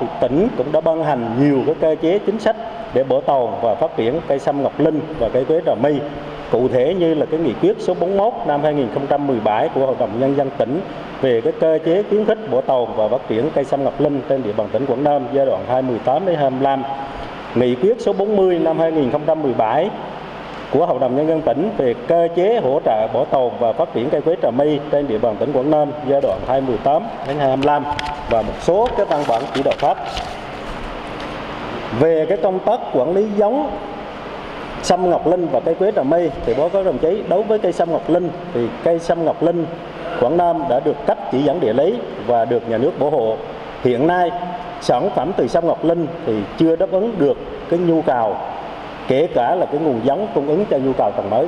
thì tỉnh cũng đã ban hành nhiều cái cơ chế chính sách để bảo tồn và phát triển cây sâm ngọc linh và cây quế trà my cụ thể như là cái nghị quyết số 41 năm 2017 của Hội đồng Nhân dân tỉnh về cái cơ chế khuyến khích bảo tồn và phát triển cây sâm ngọc linh trên địa bàn tỉnh Quảng Nam giai đoạn 2018 đến 25 nghị quyết số 40 năm 2017 của Hội đồng Nhân dân tỉnh về cơ chế hỗ trợ bảo tồn và phát triển cây quế trà my trên địa bàn tỉnh Quảng Nam giai đoạn 2018 đến 2025 và một số cái văn bản chỉ đạo khác. Về cái công tác quản lý giống sâm ngọc linh và cây quế trà my thì báo cáo đồng chí, đối với cây sâm ngọc linh thì cây sâm ngọc linh Quảng Nam đã được cấp chỉ dẫn địa lý và được nhà nước bảo hộ. Hiện nay, sản phẩm từ sâm ngọc linh thì chưa đáp ứng được cái nhu cầu kể cả là cái nguồn giống cung ứng cho nhu cầu trồng mới.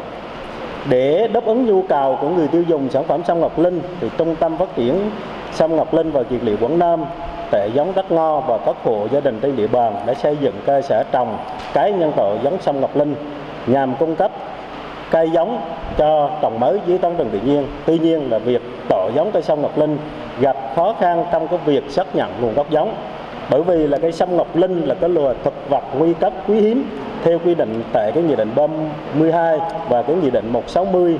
Để đáp ứng nhu cầu của người tiêu dùng sản phẩm sâm ngọc linh thì Trung tâm phát triển sâm ngọc linh và dược liệu Quảng Nam, tệ giống đất ngo và các hộ gia đình trên địa bàn đã xây dựng cơ sở trồng cái nhân tạo giống sâm ngọc linh nhằm cung cấp cây giống cho trồng mới dưới tán rừng tự nhiên. Tuy nhiên là việc tạo giống cây sâm ngọc linh gặp khó khăn trong cái việc xác nhận nguồn gốc giống, bởi vì là cây sâm ngọc linh là cái loài thực vật nguy cấp quý hiếm theo quy định tại cái nghị định 32 và cái nghị định 160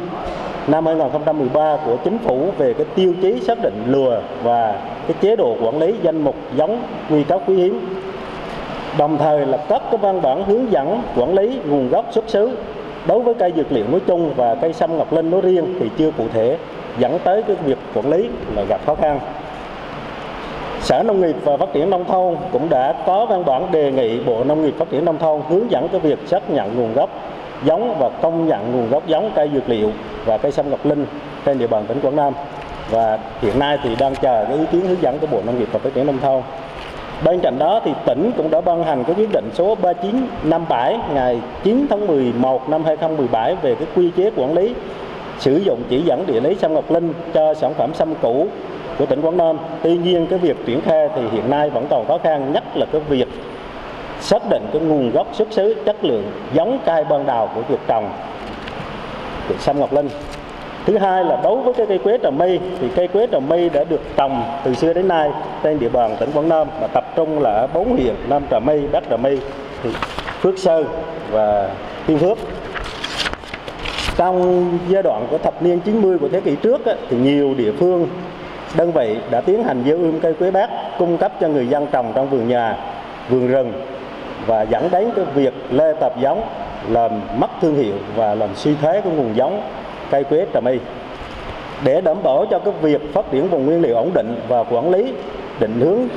năm 2013 của chính phủ về cái tiêu chí xác định lừa và cái chế độ quản lý danh mục giống nguy cấp quý hiếm. Đồng thời là cấp cái văn bản hướng dẫn quản lý nguồn gốc xuất xứ đối với cây dược liệu nói chung và cây sâm ngọc linh nói riêng thì chưa cụ thể, dẫn tới cái việc quản lý là gặp khó khăn. Sở Nông nghiệp và Phát triển Nông thôn cũng đã có văn bản đề nghị Bộ Nông nghiệp Phát triển Nông thôn hướng dẫn cái việc xác nhận nguồn gốc giống và công nhận nguồn gốc giống cây dược liệu và cây sâm ngọc linh trên địa bàn tỉnh Quảng Nam và hiện nay thì đang chờ cái ý kiến hướng dẫn của Bộ Nông nghiệp và Phát triển Nông thôn. Bên cạnh đó thì tỉnh cũng đã ban hành cái quyết định số 3957 ngày 9 tháng 11 năm 2017 về cái quy chế quản lý sử dụng chỉ dẫn địa lý sâm ngọc linh cho sản phẩm sâm cũ của tỉnh Quảng Nam. Tuy nhiên cái việc triển khai thì hiện nay vẫn còn khó khăn, nhất là cái việc xác định cái nguồn gốc xuất xứ chất lượng giống cây ban đầu của việc trồng của sâm ngọc linh thứ hai là đối với cái cây quế trà my thì cây quế trà my đã được trồng từ xưa đến nay trên địa bàn tỉnh quảng nam và tập trung là ở bốn huyện nam trà my bắc trà my thì phước sơn và tiên phước trong giai đoạn của thập niên 90 của thế kỷ trước thì nhiều địa phương đơn vị đã tiến hành gieo ươm cây quế bát cung cấp cho người dân trồng trong vườn nhà, vườn rừng và dẫn đến cái việc lê tập giống, làm mất thương hiệu và làm suy thế của nguồn giống cây quế trà my. Để đảm bảo cho cái việc phát triển vùng nguyên liệu ổn định và quản lý, định hướng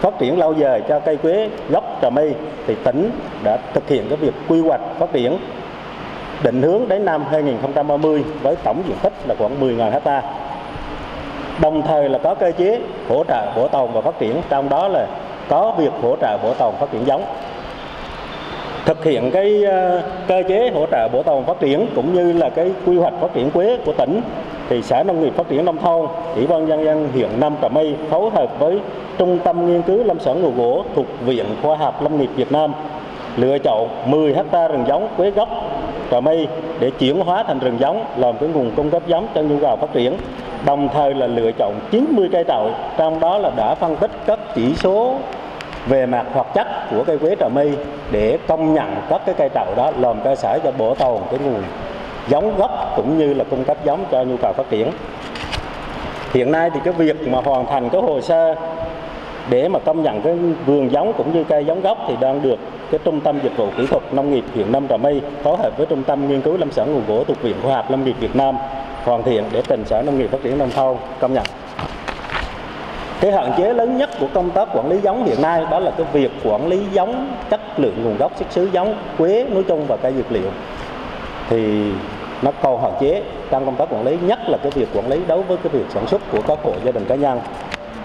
phát triển lâu dài cho cây quế gốc trà my thì tỉnh đã thực hiện cái việc quy hoạch phát triển, định hướng đến năm 2030 với tổng diện tích là khoảng 10.000 hectare đồng thời là có cơ chế hỗ trợ bảo tồn và phát triển, trong đó là có việc hỗ trợ bảo tồn phát triển giống. Thực hiện cái ờ, cơ chế hỗ trợ bảo tồn phát triển cũng như là cái quy hoạch phát triển quế của tỉnh thì sở nông nghiệp phát triển nông thôn, ủy ban nhân dân huyện nam trà my phối hợp với trung tâm nghiên cứu lâm sản ngô gỗ thuộc viện khoa học lâm nghiệp việt nam lựa chọn 10 hecta rừng giống quế gốc trà mây để chuyển hóa thành rừng giống, làm cái nguồn cung cấp giống cho nhu cầu phát triển. Đồng thời là lựa chọn 90 cây trậu trong đó là đã phân tích các chỉ số về mặt hoạt chất của cây quế trà mây để công nhận các cái cây trậu đó làm cơ sở cho bảo tồn cái nguồn giống gốc cũng như là cung cấp giống cho nhu cầu phát triển. Hiện nay thì cái việc mà hoàn thành cái hồ sơ để mà công nhận cái vườn giống cũng như cây giống gốc thì đang được cái trung tâm dịch vụ kỹ thuật nông nghiệp huyện Nam Trà My phối hợp với trung tâm nghiên cứu lâm sản nguồn gỗ thuộc viện khoa học lâm nghiệp Việt Nam hoàn thiện để tỉnh sở nông nghiệp phát triển nông thôn công nhận. Cái hạn chế lớn nhất của công tác quản lý giống hiện nay đó là cái việc quản lý giống, chất lượng nguồn gốc xuất xứ giống, quế, nói chung và cây dược liệu. Thì nó còn hạn chế trong công tác quản lý, nhất là cái việc quản lý đối với cái việc sản xuất của các hộ gia đình cá nhân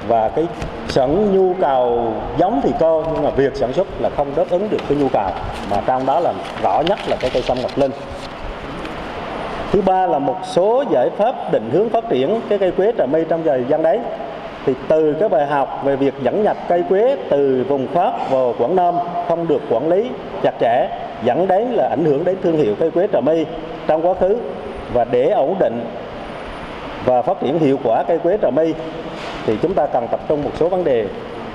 và cái sản nhu cầu giống thì có, nhưng mà việc sản xuất là không đáp ứng được cái nhu cầu. Mà trong đó là rõ nhất là cái cây sâm ngọc linh. Thứ ba là một số giải pháp định hướng phát triển cái cây quế trà my trong thời gian đấy thì từ cái bài học về việc dẫn nhập cây quế từ vùng pháp vào Quảng Nam không được quản lý chặt chẽ, dẫn đến là ảnh hưởng đến thương hiệu cây quế trà my trong quá khứ. Và để ổn định và phát triển hiệu quả cây quế trà my thì chúng ta cần tập trung một số vấn đề.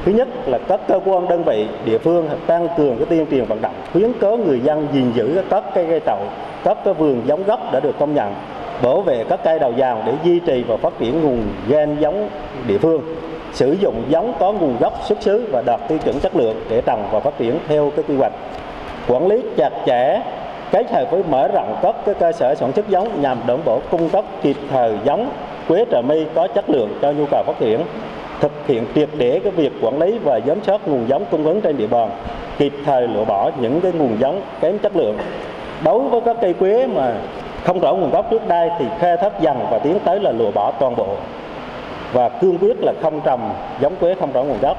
Thứ nhất là các cơ quan, đơn vị, địa phương tăng cường cái tuyên truyền vận động, khuyến cáo người dân gìn giữ các cây cây trậu, các cái vườn giống gốc đã được công nhận, bảo vệ các cây đầu giàu để duy trì và phát triển nguồn gen giống địa phương, sử dụng giống có nguồn gốc xuất xứ và đạt tiêu chuẩn chất lượng để trồng và phát triển theo cái quy hoạch. Quản lý chặt chẽ, kết hợp với mở rộng các cái cơ sở sản xuất giống nhằm đảm bảo cung cấp kịp thời giống quế trà my có chất lượng cho nhu cầu phát triển, thực hiện triệt để cái việc quản lý và giám sát nguồn giống cung ứng trên địa bàn, kịp thời lựa bỏ những cái nguồn giống kém chất lượng. Đối với các cây quế mà không rõ nguồn gốc trước đây thì khai thác dần và tiến tới là lựa bỏ toàn bộ. Và cương quyết là không trồng giống quế không rõ nguồn gốc.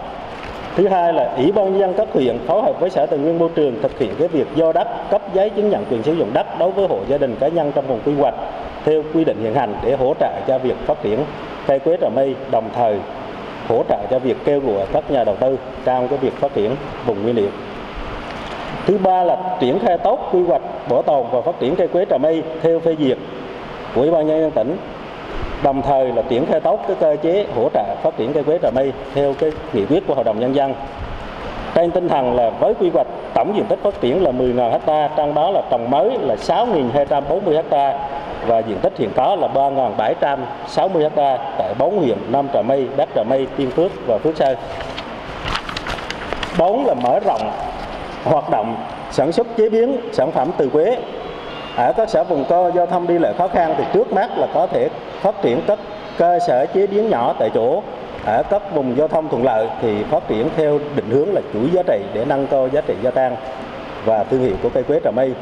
Thứ hai là ủy ban nhân dân các huyện phối hợp với sở tài nguyên môi trường thực hiện cái việc do đất cấp giấy chứng nhận quyền sử dụng đất đối với hộ gia đình cá nhân trong vùng quy hoạch theo quy định hiện hành để hỗ trợ cho việc phát triển cây quế trà my, đồng thời hỗ trợ cho việc kêu gọi các nhà đầu tư trong cái việc phát triển vùng nguyên liệu. Thứ ba là triển khai tốt quy hoạch, bảo tồn và phát triển cây quế trà my theo phê duyệt của ủy ban nhân dân tỉnh, đồng thời là triển khai tốt cái cơ chế hỗ trợ phát triển cây quế trà my theo cái nghị quyết của hội đồng nhân dân trên tinh thần là với quy hoạch tổng diện tích phát triển là 10.000 ha trong đó là trồng mới là 6.240 ha và diện tích hiện có là 3.760 ha tại bốn huyện Nam Trà My, Bắc Trà My, Tiên Phước và Phước Sơn. Bốn là mở rộng hoạt động sản xuất chế biến sản phẩm từ quế ở các xã vùng co giao thông đi lại khó khăn thì trước mắt là có thể phát triển các cơ sở chế biến nhỏ tại chỗ ở các vùng giao thông thuận lợi thì phát triển theo định hướng là chuỗi giá trị để nâng cao giá trị gia tăng và thương hiệu của cây quế trà mây.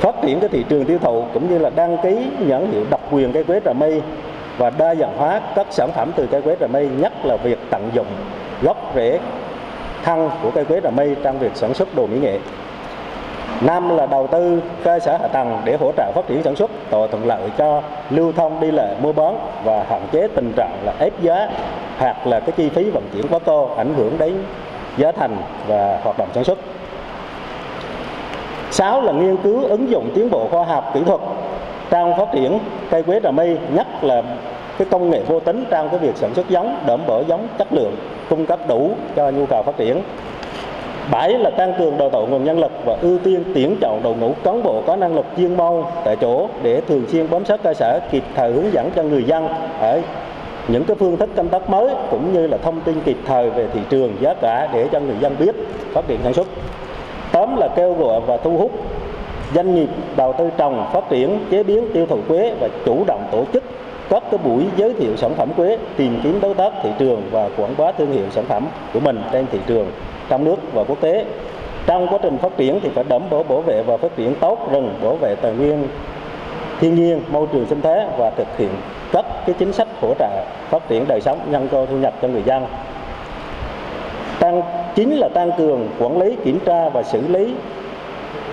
phát triển cái thị trường tiêu thụ cũng như là đăng ký nhãn hiệu độc quyền cây quế trà mây và đa dạng hóa các sản phẩm từ cây quế trà mây, nhất là việc tận dụng gốc rễ thân của cây quế trà mây trong việc sản xuất đồ mỹ nghệ năm là đầu tư cơ sở hạ tầng để hỗ trợ phát triển sản xuất, tạo thuận lợi cho lưu thông đi lại, mua bán và hạn chế tình trạng là ép giá hoặc là cái chi phí vận chuyển quá cao ảnh hưởng đến giá thành và hoạt động sản xuất. Sáu là nghiên cứu ứng dụng tiến bộ khoa học kỹ thuật trong phát triển cây quế trà my, nhất là cái công nghệ vô tính trong cái việc sản xuất giống, đảm bảo giống chất lượng, cung cấp đủ cho nhu cầu phát triển bảy là tăng cường đào tạo nguồn nhân lực và ưu tiên tuyển chọn đội ngũ cán bộ có năng lực chuyên môn tại chỗ để thường xuyên bám sát cơ sở, kịp thời hướng dẫn cho người dân ở những cái phương thức canh tác mới cũng như là thông tin kịp thời về thị trường, giá cả để cho người dân biết phát triển sản xuất. Tám là kêu gọi và thu hút doanh nghiệp đầu tư trồng, phát triển, chế biến, tiêu thụ quế và chủ động tổ chức các cái buổi giới thiệu sản phẩm quế, tìm kiếm đối tác thị trường và quảng bá thương hiệu sản phẩm của mình trên thị trường trong nước và quốc tế. Trong quá trình phát triển thì phải đảm bảo bảo vệ và phát triển tốt rừng, bảo vệ tài nguyên, thiên nhiên, môi trường sinh thái và thực hiện các cái chính sách hỗ trợ phát triển đời sống nâng cao thu nhập cho người dân. Tăng, chính là tăng cường quản lý, kiểm tra và xử lý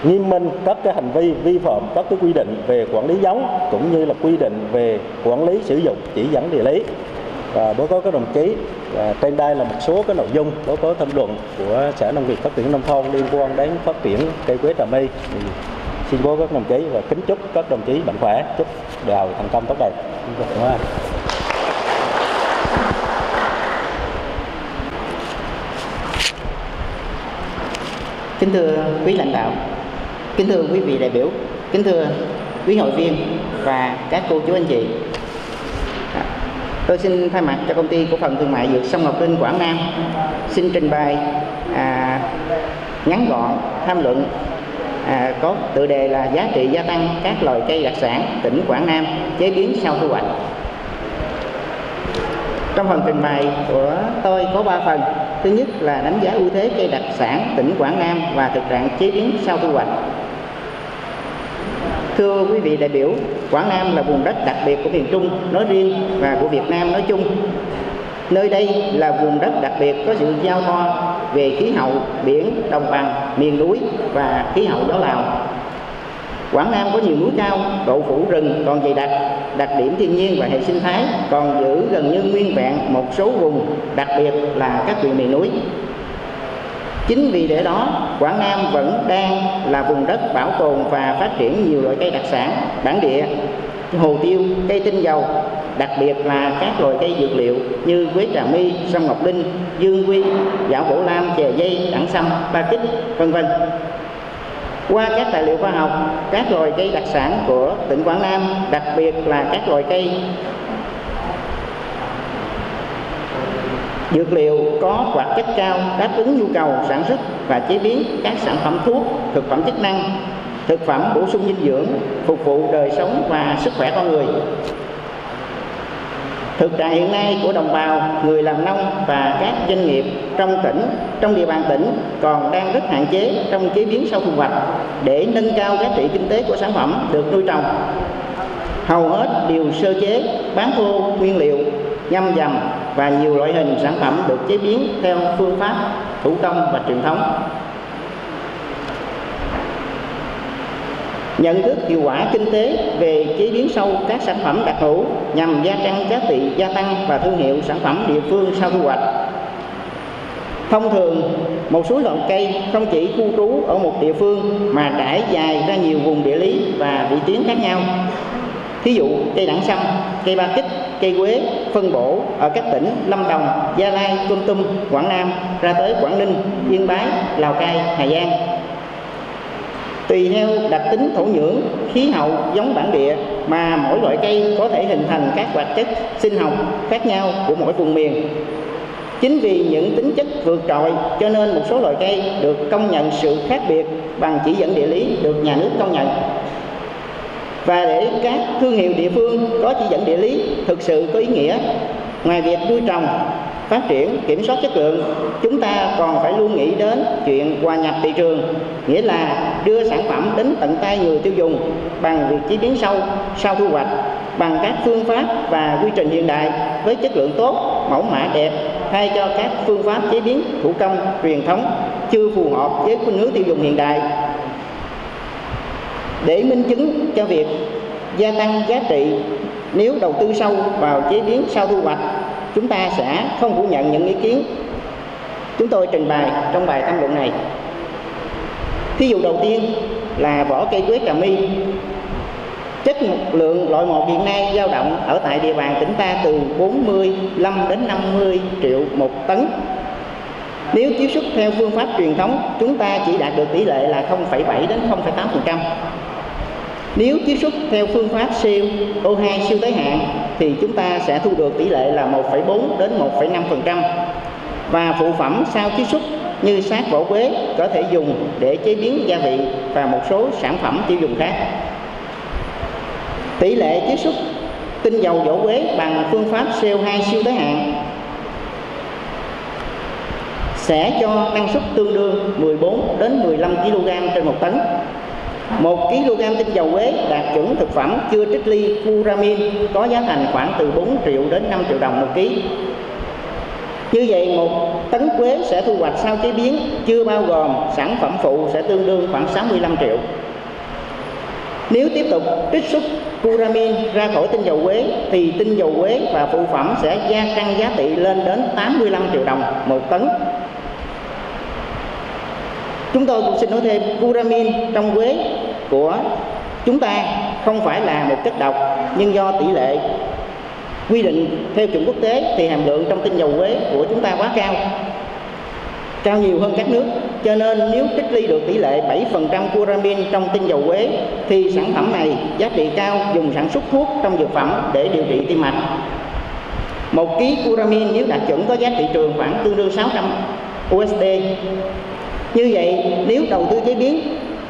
nghiêm minh các cái hành vi vi phạm các cái quy định về quản lý giống cũng như là quy định về quản lý sử dụng chỉ dẫn địa lý và báo cáo các đồng chí, và trên đây là một số cái nội dung báo cáo thẩm luận của sở nông nghiệp phát triển nông thôn liên quan đến phát triển cây quế trà my. Xin báo các đồng chí và kính chúc các đồng chí mạnh khỏe, chúc đào thành công tốt đẹp. Kính thưa quý lãnh đạo, kính thưa quý vị đại biểu, kính thưa quý hội viên và các cô chú anh chị tôi xin thay mặt cho công ty cổ phần thương mại dược sông ngọc linh quảng nam xin trình bày à, ngắn gọn tham luận à, có tựa đề là giá trị gia tăng các loài cây đặc sản tỉnh quảng nam chế biến sau thu hoạch. Trong phần trình bày của tôi có 3 phần. Thứ nhất là đánh giá ưu thế cây đặc sản tỉnh quảng nam và thực trạng chế biến sau thu hoạch thưa quý vị đại biểu quảng nam là vùng đất đặc biệt của miền trung nói riêng và của việt nam nói chung nơi đây là vùng đất đặc biệt có sự giao thoa về khí hậu biển đồng bằng miền núi và khí hậu gió lào Quảng Nam có nhiều núi cao, độ phủ rừng còn dày đặc, đặc điểm thiên nhiên và hệ sinh thái còn giữ gần như nguyên vẹn một số vùng, đặc biệt là các huyện miền núi. Chính vì để đó, Quảng Nam vẫn đang là vùng đất bảo tồn và phát triển nhiều loại cây đặc sản bản địa, hồ tiêu, cây tinh dầu, đặc biệt là các loài cây dược liệu như quế trà mi, sâm ngọc linh, dương quy, dạo cổ lam, chè dây, đẳng sâm, ba kích, vân vân. Qua các tài liệu khoa học, các loài cây đặc sản của tỉnh Quảng Nam, đặc biệt là các loài cây dược liệu có hoạt chất cao đáp ứng nhu cầu sản xuất và chế biến các sản phẩm thuốc, thực phẩm chức năng, thực phẩm bổ sung dinh dưỡng, phục vụ đời sống và sức khỏe con người. Thực trạng hiện nay của đồng bào, người làm nông và các doanh nghiệp trong tỉnh, trong địa bàn tỉnh còn đang rất hạn chế trong chế biến sau thu hoạch để nâng cao giá trị kinh tế của sản phẩm được nuôi trồng. Hầu hết đều sơ chế, bán thô nguyên liệu, nhâm dầm và nhiều loại hình sản phẩm được chế biến theo phương pháp thủ công và truyền thống. nhận thức hiệu quả kinh tế về chế biến sâu các sản phẩm đặc hữu nhằm gia tăng giá trị, gia tăng và thương hiệu sản phẩm địa phương sau thu hoạch thông thường, một số loại cây không chỉ khu trú ở một địa phương mà trải dài ra nhiều vùng địa lý và vị tuyến khác nhau thí dụ, cây đẳng sâm cây ba kích cây quế, phân bổ ở các tỉnh lâm đồng, gia lai, con tum, quảng nam ra tới quảng ninh, yên bái, lào cai, hà giang. Tùy theo đặc tính thổ nhưỡng, khí hậu giống bản địa mà mỗi loại cây có thể hình thành các hoạt chất sinh học khác nhau của mỗi vùng miền. Chính vì những tính chất vượt trội cho nên một số loại cây được công nhận sự khác biệt bằng chỉ dẫn địa lý được nhà nước công nhận và để các thương hiệu địa phương có chỉ dẫn địa lý thực sự có ý nghĩa, ngoài việc nuôi trồng, phát triển, kiểm soát chất lượng, chúng ta còn phải luôn nghĩ đến chuyện hòa nhập thị trường, nghĩa là đưa sản phẩm đến tận tay người tiêu dùng bằng việc chế biến sâu, sau thu hoạch, bằng các phương pháp và quy trình hiện đại với chất lượng tốt, mẫu mã đẹp, thay cho các phương pháp chế biến thủ công, truyền thống, chưa phù hợp với khuynh hướng tiêu dùng hiện đại để minh chứng cho việc gia tăng giá trị. Nếu đầu tư sâu vào chế biến sau thu hoạch chúng ta sẽ không phủ nhận những ý kiến chúng tôi trình bày trong bài tham luận này. Thí dụ đầu tiên là vỏ cây quế trà mi. Chất lượng loại một hiện nay dao động ở tại địa bàn tỉnh ta từ 45 đến 50 triệu một tấn. Nếu chiết xuất theo phương pháp truyền thống chúng ta chỉ đạt được tỷ lệ là 0,7 đến 0,8% nếu chiết xuất theo phương pháp siêu O2 siêu tới hạn thì chúng ta sẽ thu được tỷ lệ là 1,4 đến 1,5% và phụ phẩm sau chiết xuất như sát vỏ quế có thể dùng để chế biến gia vị và một số sản phẩm tiêu dùng khác. Tỷ lệ chiết xuất tinh dầu vỏ quế bằng phương pháp CO2 siêu tới hạn sẽ cho năng suất tương đương 14 đến 15 kg trên một tấn một kg tinh dầu quế đạt chuẩn thực phẩm, chưa trích ly curamin có giá thành khoảng từ 4 triệu đến 5 triệu đồng một ký. Như vậy, một tấn quế sẽ thu hoạch sau chế biến, chưa bao gồm sản phẩm phụ sẽ tương đương khoảng 65 triệu. Nếu tiếp tục trích xuất curamin ra khỏi tinh dầu quế, thì tinh dầu quế và phụ phẩm sẽ gia tăng giá trị lên đến 85 triệu đồng một tấn chúng tôi cũng xin nói thêm curamin trong quế của chúng ta không phải là một chất độc, nhưng do tỷ lệ quy định theo chuẩn quốc tế thì hàm lượng trong tinh dầu quế của chúng ta quá cao cao nhiều hơn các nước. Cho nên nếu tích ly được tỷ lệ 7% curamin trong tinh dầu quế thì sản phẩm này giá trị cao dùng sản xuất thuốc trong dược phẩm để điều trị tim mạch. Một ký curamin nếu đạt chuẩn có giá thị trường khoảng tương đương 600 USD. Như vậy, nếu đầu tư chế biến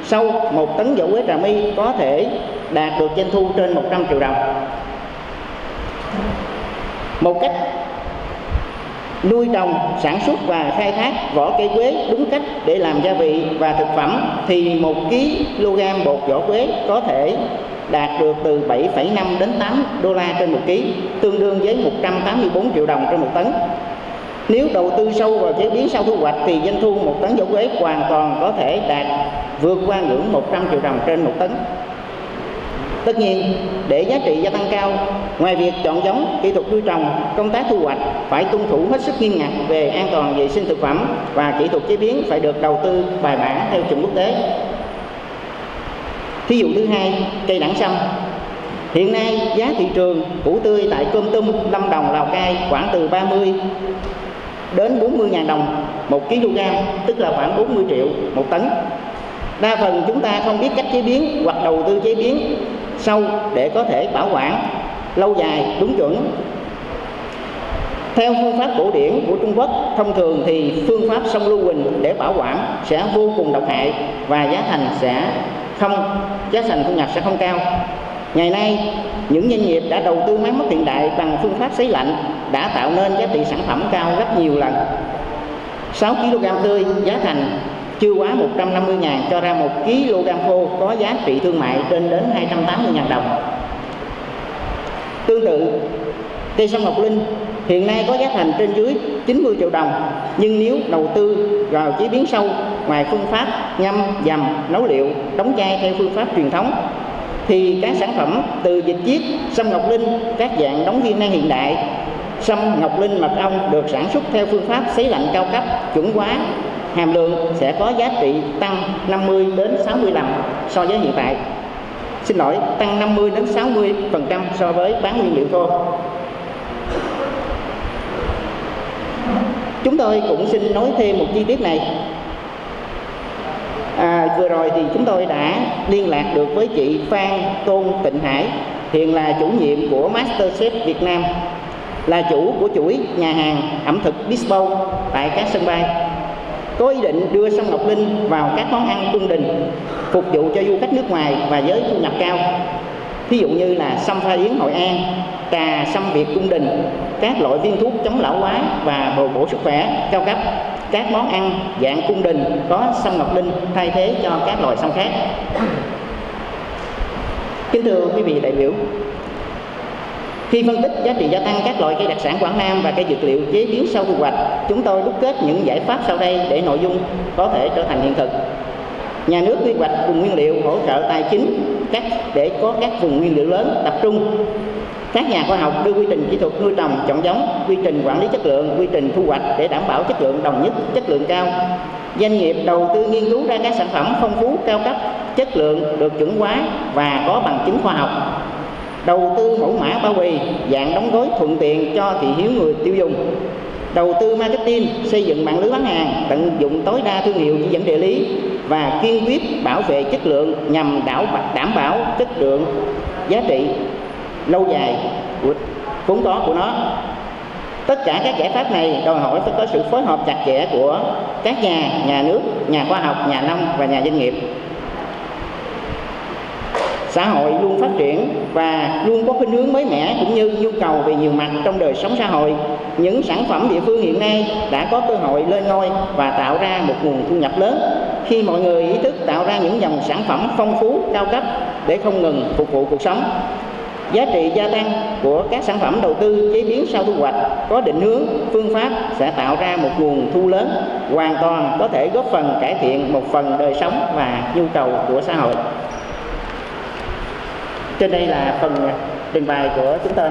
sau một tấn dầu quế trà my có thể đạt được doanh thu trên 100 triệu đồng. Một cách nuôi trồng sản xuất và khai thác vỏ cây quế đúng cách để làm gia vị và thực phẩm thì một kg bột vỏ quế có thể đạt được từ 7,5 đến 8 đô la trên một ký tương đương với 184 triệu đồng trên một tấn nếu đầu tư sâu vào chế biến sau thu hoạch thì doanh thu một tấn dầu quế hoàn toàn có thể đạt vượt qua ngưỡng 100 triệu đồng trên một tấn. Tất nhiên, để giá trị gia tăng cao, ngoài việc chọn giống, kỹ thuật nuôi trồng, công tác thu hoạch phải tuân thủ hết sức nghiêm ngặt về an toàn vệ sinh thực phẩm và kỹ thuật chế biến phải được đầu tư bài bản theo chuẩn quốc tế. Thí dụ thứ hai, cây đẳng sâm Hiện nay giá thị trường củ tươi tại Cơm Tum, Lâm Đồng, Lào Cai khoảng từ 30 đến 40 ngàn đồng một kg, tức là khoảng 40 triệu một tấn. Đa phần chúng ta không biết cách chế biến hoặc đầu tư chế biến sâu để có thể bảo quản lâu dài đúng chuẩn theo phương pháp cổ điển của Trung Quốc, thông thường thì phương pháp sông lưu huỳnh để bảo quản sẽ vô cùng độc hại và giá thành sẽ không giá thành thu nhập sẽ không cao. Ngày nay, những doanh nghiệp đã đầu tư máy móc hiện đại bằng phương pháp sấy lạnh đã tạo nên giá trị sản phẩm cao rất nhiều lần. 6 kg tươi giá thành chưa quá 150 ngàn cho ra 1 kg khô có giá trị thương mại trên đến 280 ngàn đồng. Tương tự, cây sâm ngọc linh hiện nay có giá thành trên dưới 90 triệu đồng nhưng nếu đầu tư vào chế biến sâu ngoài phương pháp ngâm dầm nấu liệu đóng chai theo phương pháp truyền thống thì các sản phẩm từ dịch chiết sâm ngọc linh, các dạng đóng viên năng hiện đại sâm ngọc linh mật ong được sản xuất theo phương pháp sấy lạnh cao cấp, chuẩn hóa, hàm lượng sẽ có giá trị tăng 50 đến 60 lần so với hiện tại. Xin lỗi, tăng 50 đến 60 phần trăm so với bán nguyên liệu thô. Chúng tôi cũng xin nói thêm một chi tiết này à, vừa rồi thì chúng tôi đã liên lạc được với chị Phan Tôn Tịnh Hải hiện là chủ nhiệm của MasterChef Việt Nam là chủ của chuỗi nhà hàng ẩm thực Bispo tại các sân bay. Có ý định đưa sông Ngọc Linh vào các món ăn cung đình phục vụ cho du khách nước ngoài và giới thu nhập cao. Thí dụ như là sâm pha yến Hội An trà sâm Việt cung đình các loại viên thuốc chống lão hóa và bồi bổ sức khỏe cao cấp các món ăn dạng cung đình có sâm ngọc linh thay thế cho các loại sâm khác kính thưa quý vị đại biểu khi phân tích giá trị gia tăng các loại cây đặc sản Quảng Nam và cây dược liệu chế biến sau thu hoạch, chúng tôi đúc kết những giải pháp sau đây để nội dung có thể trở thành hiện thực. Nhà nước quy hoạch vùng nguyên liệu hỗ trợ tài chính các để có các vùng nguyên liệu lớn tập trung các nhà khoa học đưa quy trình kỹ thuật nuôi trồng chọn giống, quy trình quản lý chất lượng, quy trình thu hoạch để đảm bảo chất lượng đồng nhất, chất lượng cao. Doanh nghiệp đầu tư nghiên cứu ra các sản phẩm phong phú, cao cấp, chất lượng được chuẩn hóa và có bằng chứng khoa học. Đầu tư mẫu mã bao bì, dạng đóng gói thuận tiện cho thị hiếu người tiêu dùng. Đầu tư marketing, xây dựng mạng lưới bán hàng, tận dụng tối đa thương hiệu chỉ dẫn địa lý và kiên quyết bảo vệ chất lượng nhằm đảo, đảm bảo chất lượng, giá trị lâu dài của, vốn có của nó. Tất cả các giải pháp này đòi hỏi phải có sự phối hợp chặt chẽ của các nhà nhà nước, nhà khoa học, nhà nông và nhà doanh nghiệp. Xã hội luôn phát triển và luôn có khuynh hướng mới mẻ cũng như nhu cầu về nhiều mặt trong đời sống xã hội. Những sản phẩm địa phương hiện nay đã có cơ hội lên ngôi và tạo ra một nguồn thu nhập lớn. Khi mọi người ý thức tạo ra những dòng sản phẩm phong phú, cao cấp để không ngừng phục vụ cuộc sống giá trị gia tăng của các sản phẩm đầu tư chế biến sau thu hoạch có định hướng phương pháp sẽ tạo ra một nguồn thu lớn hoàn toàn có thể góp phần cải thiện một phần đời sống và nhu cầu của xã hội. Trên đây là phần trình bày của chúng tôi.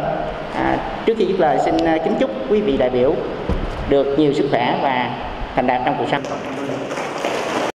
À, trước khi dứt lời xin à, kính chúc quý vị đại biểu được nhiều sức khỏe và thành đạt trong cuộc sống.